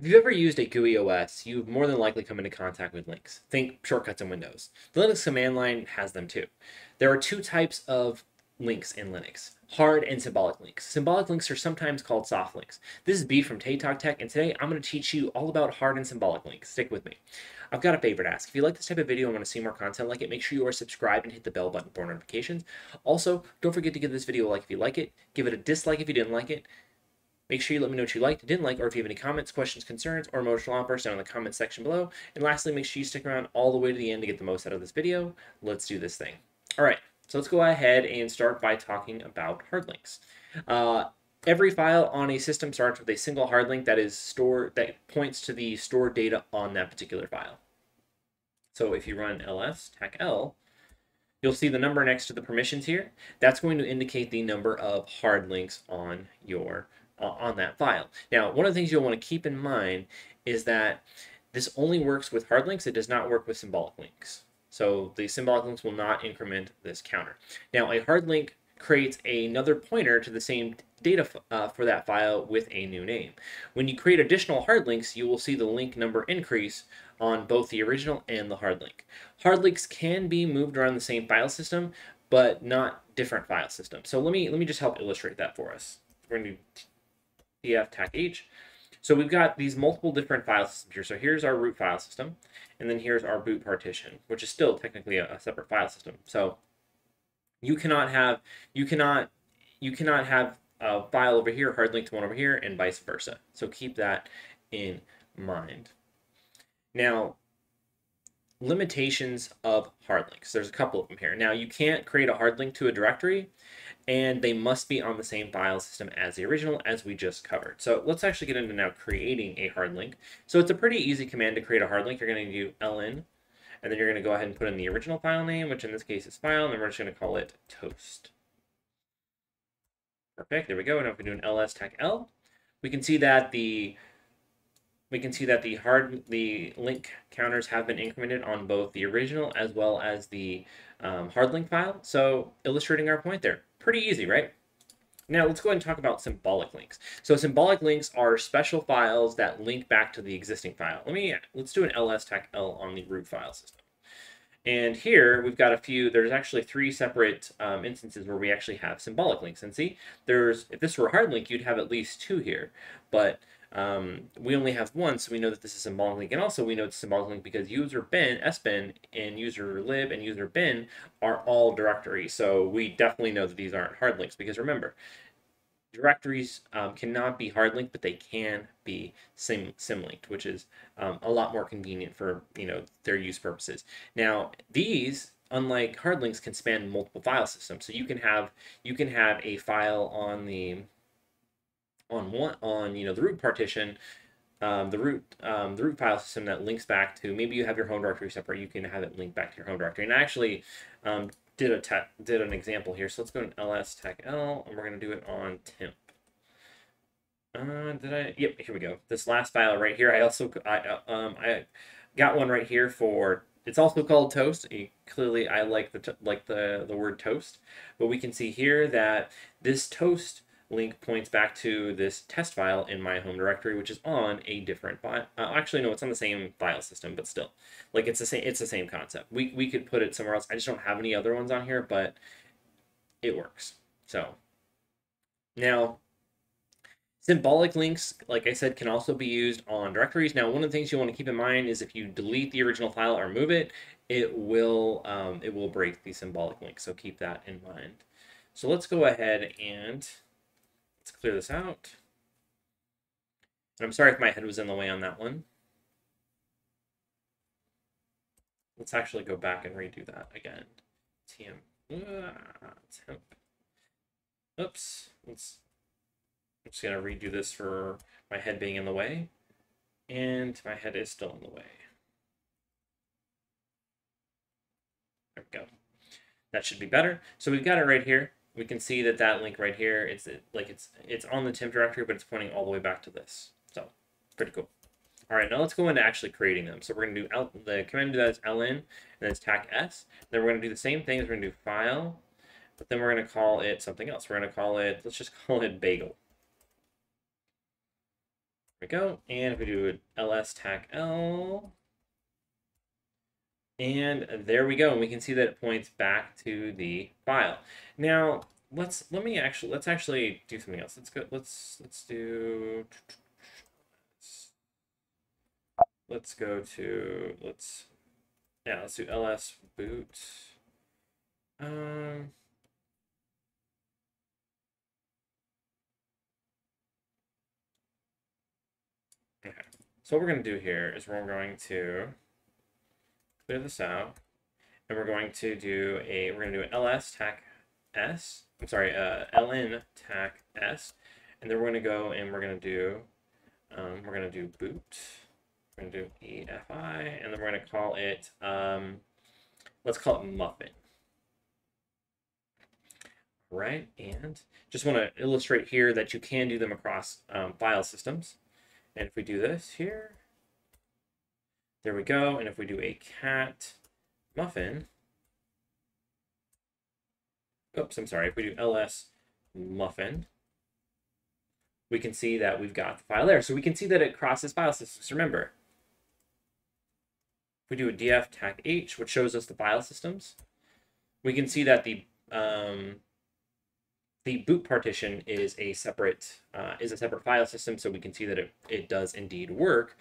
If you've ever used a GUI OS, you've more than likely come into contact with links. Think shortcuts in Windows. The Linux command line has them too. There are two types of links in Linux hard and symbolic links. Symbolic links are sometimes called soft links. This is B from TatOG Tech, and today I'm going to teach you all about hard and symbolic links. Stick with me. I've got a favor to ask. If you like this type of video and want to see more content like it, make sure you are subscribed and hit the bell button for notifications. Also, don't forget to give this video a like if you like it, give it a dislike if you didn't like it, Make sure you let me know what you liked, didn't like, or if you have any comments, questions, concerns, or emotional outbursts down in the comments section below. And lastly, make sure you stick around all the way to the end to get the most out of this video. Let's do this thing. All right, so let's go ahead and start by talking about hard links. Uh, every file on a system starts with a single hard link that is stored that points to the stored data on that particular file. So if you run ls -l`, you'll see the number next to the permissions here. That's going to indicate the number of hard links on your on that file. Now, one of the things you'll want to keep in mind is that this only works with hard links. It does not work with symbolic links. So the symbolic links will not increment this counter. Now, a hard link creates another pointer to the same data uh, for that file with a new name. When you create additional hard links, you will see the link number increase on both the original and the hard link. Hard links can be moved around the same file system, but not different file systems. So let me let me just help illustrate that for us. We're going to df tac h. So we've got these multiple different file systems here. So here's our root file system, and then here's our boot partition, which is still technically a, a separate file system. So you cannot have you cannot you cannot have a file over here hard linked to one over here and vice versa. So keep that in mind. Now, limitations of hard links. There's a couple of them here. Now, you can't create a hard link to a directory and they must be on the same file system as the original as we just covered. So let's actually get into now creating a hard link. So it's a pretty easy command to create a hard link. You're going to do ln, and then you're going to go ahead and put in the original file name, which in this case is file, and then we're just going to call it toast. Perfect, there we go. Now if we do an ls tac l, we can see that the we can see that the hard the link counters have been incremented on both the original as well as the um, hard link file. So illustrating our point there. Pretty easy, right? Now let's go ahead and talk about symbolic links. So symbolic links are special files that link back to the existing file. Let me let's do an ls tac l on the root file system. And here we've got a few, there's actually three separate um, instances where we actually have symbolic links. And see, there's, if this were a hard link, you'd have at least two here. But um, we only have one, so we know that this is a symbolic link. And also we know it's symbolic link because user bin, sbin, and user lib and user bin are all directories. So we definitely know that these aren't hard links because remember, directories um, cannot be hard linked, but they can be sim, sim linked, which is um, a lot more convenient for you know their use purposes. Now these unlike hard links can span multiple file systems so you can have you can have a file on the on one on you know the root partition, um, the root um, the root file system that links back to maybe you have your home directory separate. You can have it link back to your home directory. And I actually um, did a did an example here. So let's go to ls tac l, and we're going to do it on temp. Uh, did I? Yep, here we go. This last file right here. I also I uh, um I got one right here for. It's also called toast. Clearly, I like the like the the word toast, but we can see here that this toast link points back to this test file in my home directory, which is on a different file. Uh, actually, no, it's on the same file system, but still, like it's the same. It's the same concept. We we could put it somewhere else. I just don't have any other ones on here, but it works. So now. Symbolic links, like I said, can also be used on directories. Now, one of the things you want to keep in mind is if you delete the original file or move it, it will um, it will break the symbolic link. So keep that in mind. So let's go ahead and Let's clear this out. And I'm sorry if my head was in the way on that one. Let's actually go back and redo that again. TM. Ah, temp. Oops. Let's. I'm just gonna redo this for my head being in the way, and my head is still in the way. There we go. That should be better. So we've got it right here we can see that that link right here, it's like it's it's on the temp directory, but it's pointing all the way back to this. So pretty cool. All right, now let's go into actually creating them. So we're going to do L, the command to do that is ln, and then it's tac s. Then we're going to do the same thing as we're to do file, but then we're going to call it something else. We're going to call it, let's just call it bagel. There we go. And if we do ls tac l, and there we go. And we can see that it points back to the file. Now, let's let me actually let's actually do something else. Let's go let's let's do let's go to let's yeah, let's do ls boot. Um Okay. So what we're going to do here is we're going to clear this out, and we're going to do a we're going to do an ls tac s. I'm sorry, uh, ln tac s, and then we're going to go and we're going to do um, we're going to do boot. We're going to do EFI, and then we're going to call it um, let's call it muffin. Right, and just want to illustrate here that you can do them across um, file systems. And if we do this here, there we go. And if we do a cat muffin, oops, I'm sorry. If we do ls muffin, we can see that we've got the file there. So we can see that it crosses file systems. Remember, if we do a df tac h, which shows us the file systems, we can see that the um, the boot partition is a separate uh, is a separate file system, so we can see that it, it does indeed work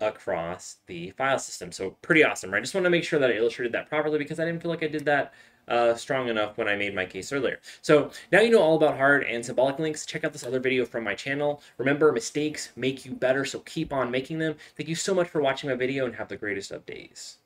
across the file system. So pretty awesome, right? I just want to make sure that I illustrated that properly because I didn't feel like I did that uh, strong enough when I made my case earlier. So now you know all about hard and symbolic links. Check out this other video from my channel. Remember, mistakes make you better, so keep on making them. Thank you so much for watching my video and have the greatest of days.